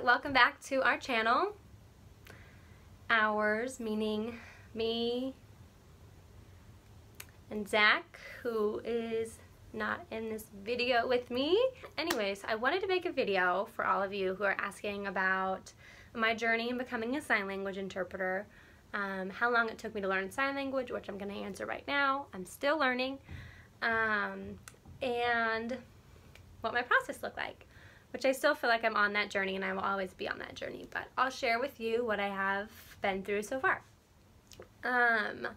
welcome back to our channel. Ours, meaning me and Zach, who is not in this video with me. Anyways, I wanted to make a video for all of you who are asking about my journey in becoming a sign language interpreter, um, how long it took me to learn sign language, which I'm going to answer right now. I'm still learning, um, and what my process looked like which I still feel like I'm on that journey and I will always be on that journey, but I'll share with you what I have been through so far. Um,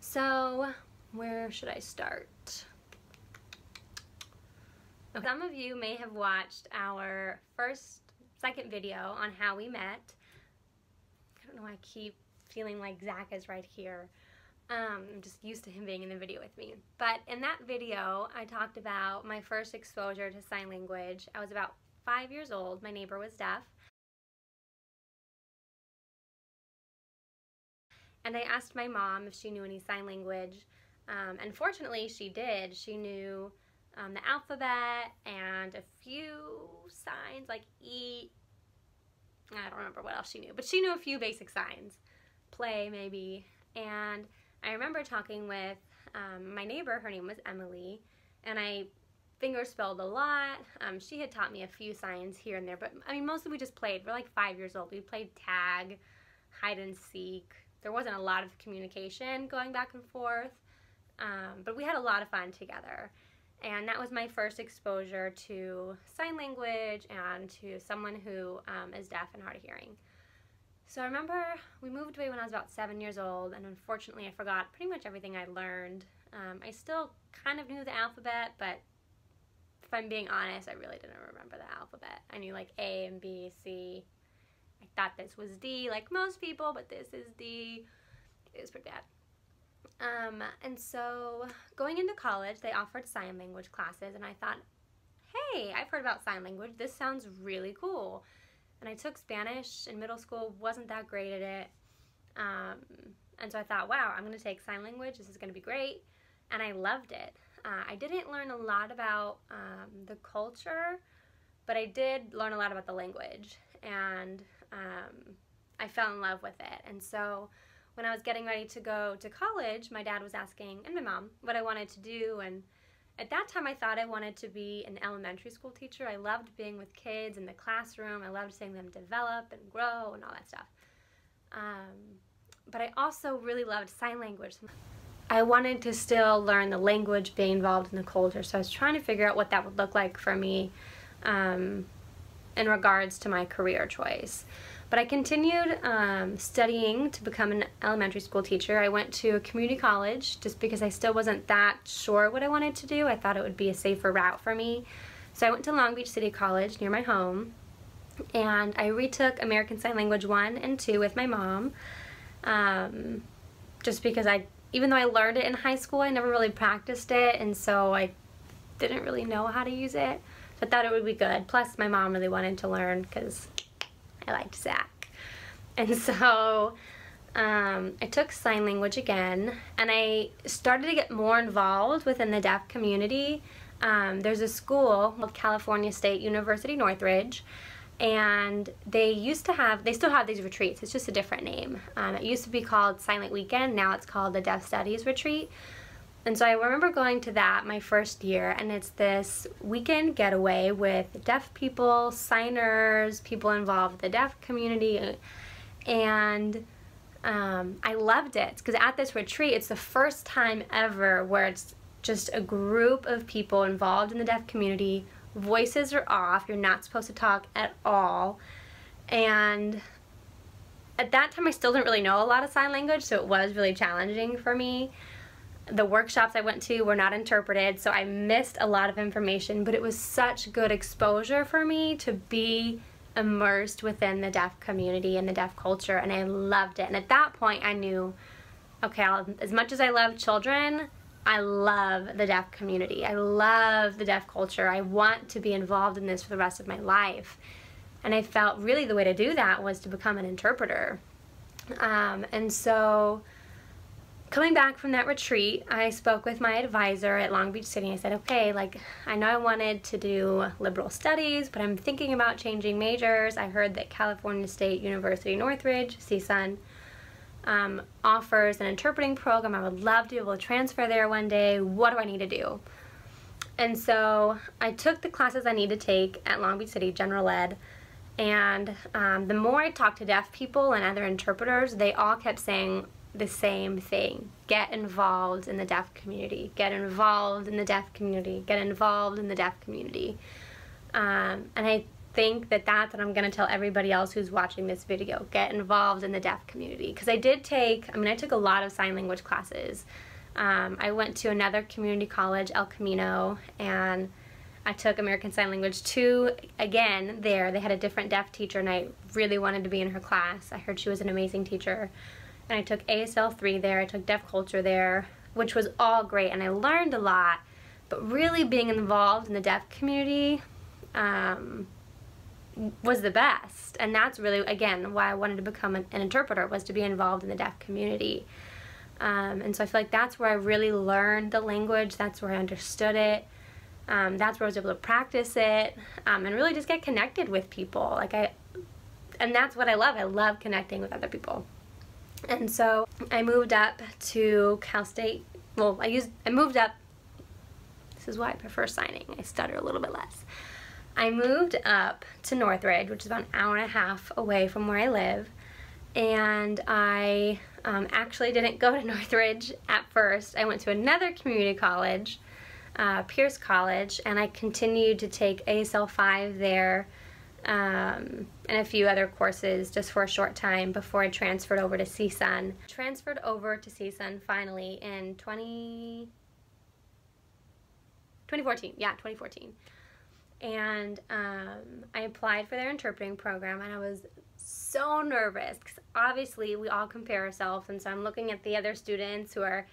so where should I start? Some of you may have watched our first, second video on how we met. I don't know why I keep feeling like Zach is right here. Um, I'm just used to him being in the video with me. But in that video, I talked about my first exposure to sign language. I was about five years old. My neighbor was deaf. And I asked my mom if she knew any sign language. Um, and fortunately, she did. She knew um, the alphabet and a few signs like E. I don't remember what else she knew, but she knew a few basic signs. Play, maybe. And I remember talking with um, my neighbor, her name was Emily, and I finger spelled a lot. Um, she had taught me a few signs here and there, but I mean, mostly we just played. We're like five years old. We played tag, hide and seek. There wasn't a lot of communication going back and forth, um, but we had a lot of fun together. And that was my first exposure to sign language and to someone who um, is deaf and hard of hearing. So I remember we moved away when I was about seven years old, and unfortunately I forgot pretty much everything I learned. Um, I still kind of knew the alphabet, but if I'm being honest, I really didn't remember the alphabet. I knew like A and B, C. I thought this was D, like most people, but this is D. It was pretty bad. Um, and so going into college, they offered sign language classes, and I thought, hey, I've heard about sign language. This sounds really cool. And I took Spanish in middle school, wasn't that great at it. Um, and so I thought, wow, I'm going to take sign language. This is going to be great. And I loved it. Uh, I didn't learn a lot about um, the culture, but I did learn a lot about the language, and um, I fell in love with it. And so when I was getting ready to go to college, my dad was asking, and my mom, what I wanted to do, and at that time I thought I wanted to be an elementary school teacher. I loved being with kids in the classroom. I loved seeing them develop and grow and all that stuff. Um, but I also really loved sign language. I wanted to still learn the language, be involved in the culture. So I was trying to figure out what that would look like for me um, in regards to my career choice. But I continued um, studying to become an elementary school teacher. I went to a community college just because I still wasn't that sure what I wanted to do. I thought it would be a safer route for me. So I went to Long Beach City College near my home and I retook American Sign Language 1 and 2 with my mom um, just because I even though I learned it in high school, I never really practiced it, and so I didn't really know how to use it. but thought it would be good. Plus, my mom really wanted to learn because I liked Zach. And so um, I took sign language again, and I started to get more involved within the deaf community. Um, there's a school called California State University Northridge, and they used to have they still have these retreats. It's just a different name. Um, it used to be called silent weekend. Now it's called the deaf studies retreat. And so i remember going to that my first year and it's this weekend getaway with deaf people signers people involved with the deaf community. And um, i loved it because at this retreat it's the first time ever where it's just a group of people involved in the deaf community voices are off. You're not supposed to talk at all. And at that time, I still didn't really know a lot of sign language, so it was really challenging for me. The workshops I went to were not interpreted, so I missed a lot of information, but it was such good exposure for me to be immersed within the deaf community and the deaf culture, and I loved it. And at that point, I knew, okay, I'll, as much as I love children, I love the deaf community. I love the deaf culture. I want to be involved in this for the rest of my life. And I felt really the way to do that was to become an interpreter. Um, and so coming back from that retreat, I spoke with my advisor at Long Beach City. I said, okay, like, I know I wanted to do liberal studies, but I'm thinking about changing majors. I heard that California State University Northridge, CSUN, um, offers an interpreting program. I would love to be able to transfer there one day. What do I need to do? And so I took the classes I need to take at Long Beach City, General Ed, and um, the more I talked to deaf people and other interpreters, they all kept saying, the same thing. Get involved in the deaf community. Get involved in the deaf community. Get involved in the deaf community. Um, and I think that that's what I'm going to tell everybody else who's watching this video. Get involved in the deaf community. Because I did take, I mean, I took a lot of sign language classes. Um, I went to another community college, El Camino, and I took American Sign Language 2 again there. They had a different deaf teacher, and I really wanted to be in her class. I heard she was an amazing teacher and I took ASL 3 there, I took Deaf Culture there, which was all great, and I learned a lot, but really being involved in the deaf community um, was the best, and that's really, again, why I wanted to become an, an interpreter, was to be involved in the deaf community. Um, and so I feel like that's where I really learned the language, that's where I understood it, um, that's where I was able to practice it, um, and really just get connected with people. Like I, and that's what I love. I love connecting with other people. And so I moved up to Cal State. Well, I used I moved up. This is why I prefer signing. I stutter a little bit less. I moved up to Northridge, which is about an hour and a half away from where I live. And I um, actually didn't go to Northridge at first. I went to another community college, uh, Pierce College, and I continued to take ASL 5 there um, and a few other courses just for a short time before I transferred over to CSUN. Transferred over to CSUN finally in 20, 2014, yeah, 2014. And um, I applied for their interpreting program and I was so nervous because obviously we all compare ourselves and so I'm looking at the other students who are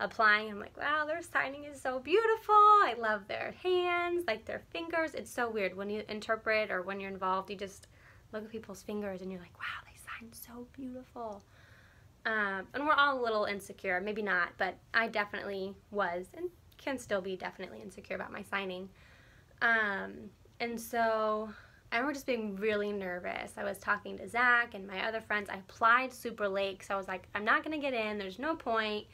applying. And I'm like, wow, their signing is so beautiful. I love their hands, like their fingers. It's so weird when you interpret or when you're involved, you just look at people's fingers and you're like, wow, they sign so beautiful. Um, and we're all a little insecure, maybe not, but I definitely was and can still be definitely insecure about my signing. Um, and so I remember just being really nervous. I was talking to Zach and my other friends. I applied super late because I was like, I'm not going to get in. There's no point.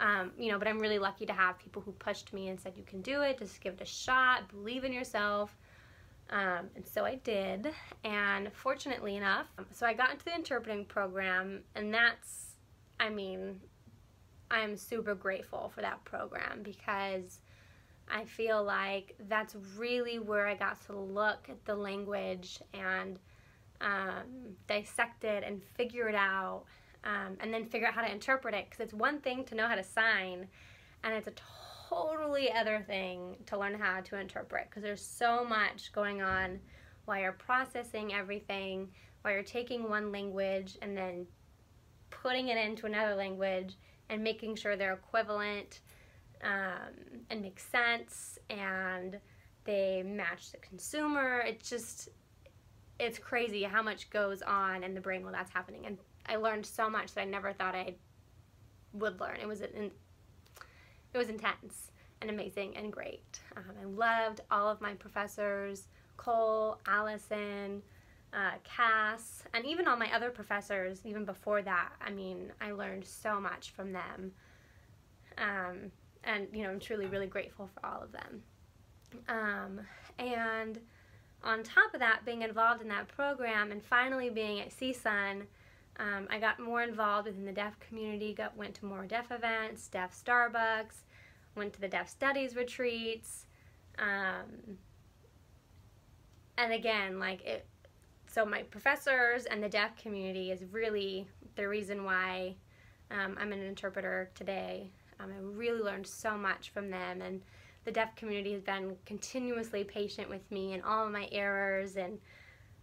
Um, you know, but I'm really lucky to have people who pushed me and said, you can do it, just give it a shot, believe in yourself. Um, and so I did, and fortunately enough, so I got into the interpreting program, and that's, I mean, I am super grateful for that program because I feel like that's really where I got to look at the language and um, dissect it and figure it out um, and then figure out how to interpret it. Because it's one thing to know how to sign and it's a totally other thing to learn how to interpret. Because there's so much going on while you're processing everything while you're taking one language and then putting it into another language and making sure they're equivalent um, and make sense and they match the consumer it's just it's crazy how much goes on in the brain while that's happening and I learned so much that I never thought I would learn. It was in, it was intense and amazing and great. Um, I loved all of my professors, Cole, Allison, uh, Cass, and even all my other professors, even before that. I mean, I learned so much from them. Um, and, you know, I'm truly really grateful for all of them. Um, and on top of that, being involved in that program and finally being at CSUN, um, I got more involved within the deaf community, got went to more deaf events, deaf Starbucks, went to the deaf studies retreats, um, and again, like it. So my professors and the deaf community is really the reason why um, I'm an interpreter today. Um, I really learned so much from them, and the deaf community has been continuously patient with me and all of my errors and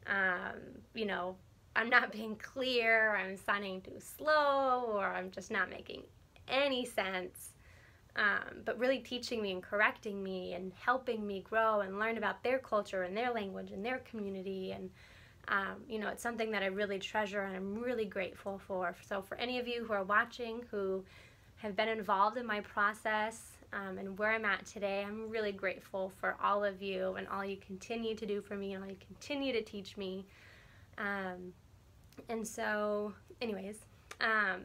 um, you know I'm not being clear, I'm sounding too slow, or I'm just not making any sense. Um, but really teaching me and correcting me and helping me grow and learn about their culture and their language and their community. And, um, you know, it's something that I really treasure and I'm really grateful for. So, for any of you who are watching who have been involved in my process um, and where I'm at today. I'm really grateful for all of you and all you continue to do for me and all you continue to teach me. Um, and so, anyways, um,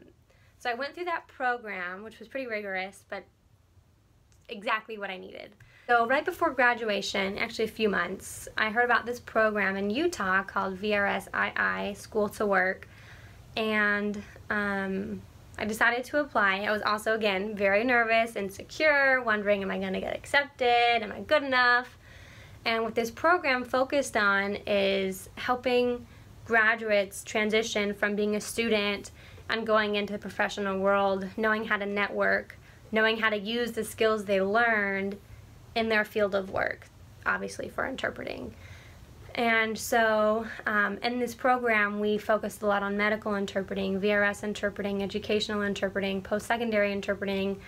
so I went through that program, which was pretty rigorous, but exactly what I needed. So right before graduation, actually a few months, I heard about this program in Utah called VRSII, School to Work, and um, I decided to apply. I was also, again, very nervous, and insecure, wondering, am I going to get accepted? Am I good enough? And what this program focused on is helping graduates transition from being a student and going into the professional world, knowing how to network, knowing how to use the skills they learned in their field of work, obviously for interpreting. And so um, in this program, we focused a lot on medical interpreting, VRS interpreting, educational interpreting, post-secondary interpreting,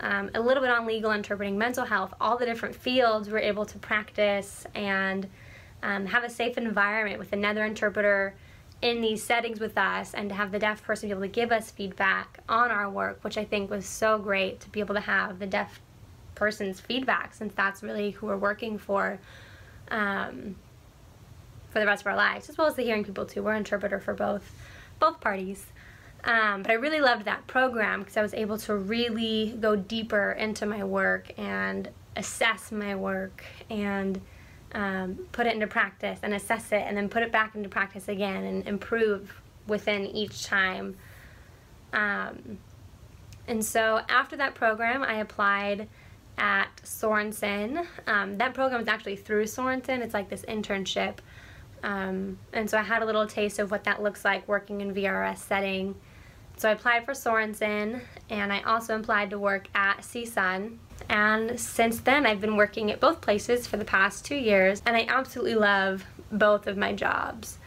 um, a little bit on legal interpreting, mental health, all the different fields we're able to practice and um, have a safe environment with another interpreter in these settings with us and to have the deaf person be able to give us feedback on our work, which I think was so great to be able to have the deaf person's feedback since that's really who we're working for. Um, for the rest of our lives, as well as the hearing people too. We're interpreter for both both parties. Um, but I really loved that program because I was able to really go deeper into my work and assess my work and um, put it into practice and assess it and then put it back into practice again and improve within each time. Um, and so after that program, I applied at Sorenson. Um, that program is actually through Sorenson. It's like this internship. Um, and so I had a little taste of what that looks like working in VRS setting. So I applied for Sorenson and I also applied to work at CSUN and since then I've been working at both places for the past two years and I absolutely love both of my jobs.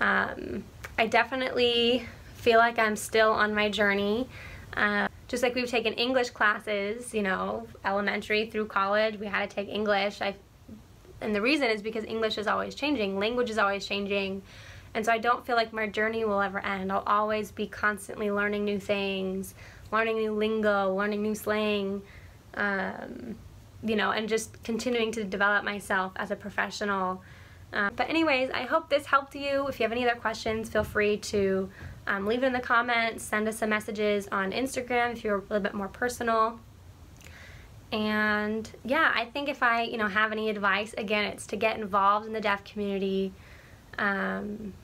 Um, I definitely feel like I'm still on my journey. Uh, just like we've taken English classes, you know, elementary through college, we had to take English. I, and the reason is because English is always changing, language is always changing. And so I don't feel like my journey will ever end. I'll always be constantly learning new things, learning new lingo, learning new slang, um, you know, and just continuing to develop myself as a professional. Uh, but anyways, I hope this helped you. If you have any other questions, feel free to um, leave it in the comments, send us some messages on Instagram if you're a little bit more personal. And yeah, I think if I, you know, have any advice, again, it's to get involved in the deaf community. Um,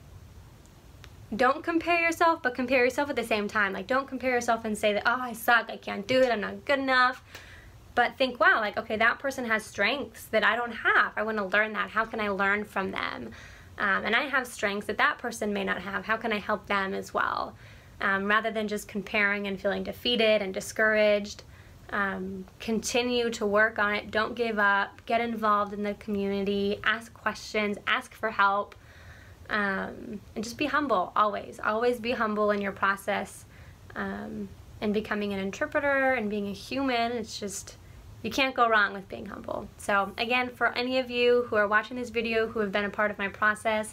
don't compare yourself, but compare yourself at the same time. Like, don't compare yourself and say that, oh, I suck, I can't do it, I'm not good enough but think, wow, like, okay, that person has strengths that I don't have. I want to learn that. How can I learn from them? Um, and I have strengths that that person may not have. How can I help them as well? Um, rather than just comparing and feeling defeated and discouraged, um, continue to work on it. Don't give up. Get involved in the community. Ask questions. Ask for help. Um, and just be humble, always. Always be humble in your process um, and becoming an interpreter and being a human. It's just you can't go wrong with being humble. So again, for any of you who are watching this video who have been a part of my process,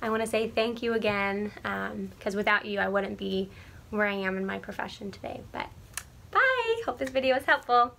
I want to say thank you again because um, without you I wouldn't be where I am in my profession today. But bye! Hope this video was helpful.